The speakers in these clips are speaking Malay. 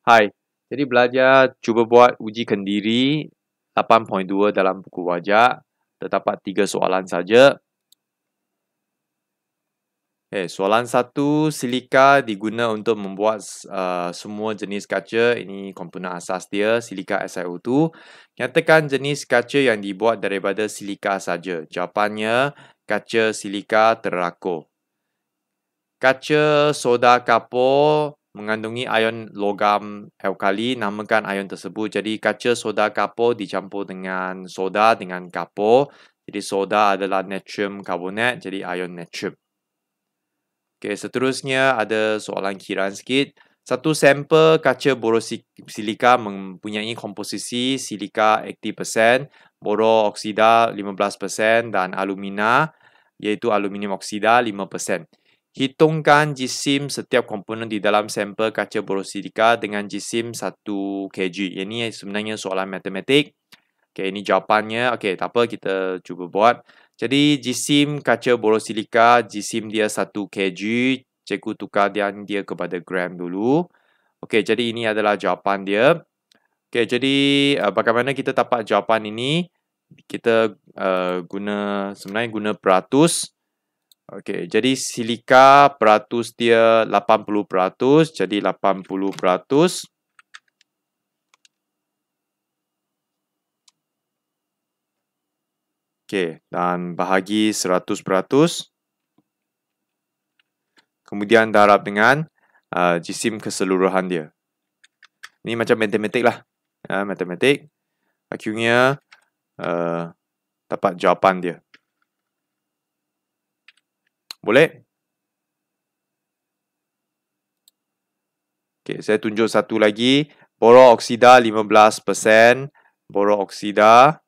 Hai, jadi belajar cuba buat uji kendiri 8.2 dalam buku wajak. Terdapat tiga soalan saja. Okay, soalan satu, silika diguna untuk membuat uh, semua jenis kaca. Ini komponen asas dia, silika SiO2. Nyatakan jenis kaca yang dibuat daripada silika saja. Jawapannya, kaca silika terakur. Kaca soda kapur mengandungi ion logam alkali namakan ion tersebut. Jadi kaca soda kapur dicampur dengan soda dengan kapur. Jadi soda adalah natrium carbonate jadi ion natrium. Okey seterusnya ada soalan kiraan sikit. Satu sampel kaca borosilika mempunyai komposisi silika 80%, boroksida 15% dan alumina iaitu aluminium oksida 5%. Hitungkan jisim setiap komponen di dalam sampel kaca borosilika dengan jisim 1 kg. Ini sebenarnya soalan matematik. Okay, ini jawapannya. Okay, tak apa kita cuba buat. Jadi jisim kaca borosilika, jisim dia 1 kg. Cikgu tukar dia, dia kepada gram dulu. Okay, jadi ini adalah jawapan dia. Okay, jadi uh, bagaimana kita dapat jawapan ini? Kita uh, guna, sebenarnya guna peratus. Okey, jadi silika peratus dia 80%, jadi 80%. Okey, dan bahagi 100%. Kemudian darab dengan uh, jisim keseluruhan dia. Ini macam matematik lah. Uh, matematik. Akhirnya uh, dapat jawapan dia. Boleh? Okay, saya tunjuk satu lagi. Boroksida 15%. Boroksida.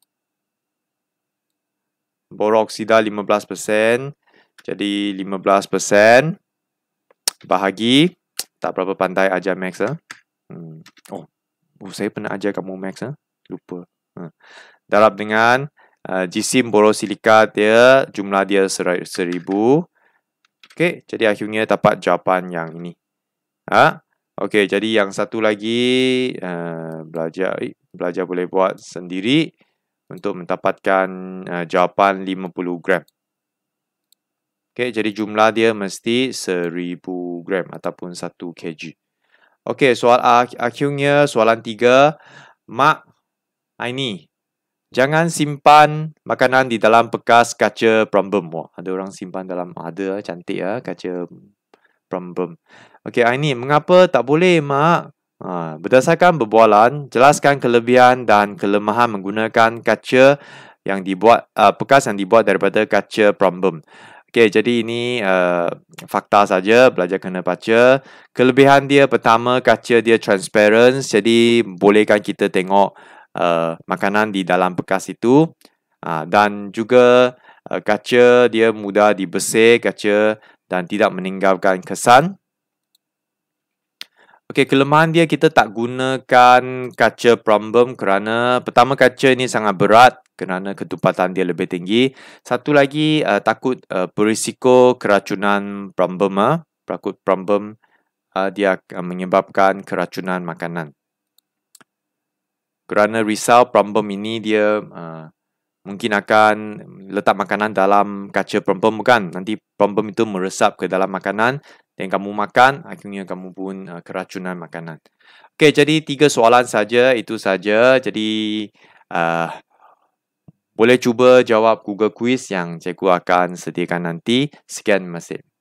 Boroksida 15%. Jadi 15%. Bahagi. Tak berapa pandai ajar Max. Ha? Hmm. Oh. oh, saya pernah ajar kamu Max. Ha? Lupa. Ha. Darab dengan uh, jisim borosilika dia. Jumlah dia seribu. Okey, jadi akhirnya dapat jawapan yang ini. Ha? Okey, jadi yang satu lagi uh, belajar eh, belajar boleh buat sendiri untuk mendapatkan uh, jawapan 50 gram. Okey, jadi jumlah dia mesti 1000 gram ataupun 1 kg. Okey, soal akhirnya soalan 3. Mak, ini Jangan simpan makanan di dalam bekas kaca problem. Wah, ada orang simpan dalam ada cantik ya kaca problem. Okey, ini mengapa tak boleh, mak? Ha, berdasarkan berbualan, jelaskan kelebihan dan kelemahan menggunakan kaca yang dibuat uh, bekas yang dibuat daripada kaca problem. Okey, jadi ini uh, fakta saja, belajar kena baca. Kelebihan dia pertama kaca dia transparent, jadi bolehkan kita tengok uh, makanan di dalam bekas itu uh, dan juga uh, kaca dia mudah dibersih kaca dan tidak meninggalkan kesan. Okey, kelemahan dia kita tak gunakan kaca problem kerana pertama kaca ini sangat berat kerana ketupatan dia lebih tinggi. Satu lagi uh, takut uh, berisiko keracunan problem uh, takut problem uh, dia akan menyebabkan keracunan makanan kerana risau problem ini dia uh, mungkin akan letak makanan dalam kaca problem bukan? Nanti problem itu meresap ke dalam makanan dan kamu makan akhirnya kamu pun uh, keracunan makanan. Okey jadi tiga soalan saja itu saja. Jadi uh, boleh cuba jawab Google quiz yang cikgu akan sediakan nanti. Sekian kasih